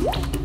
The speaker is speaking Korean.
네.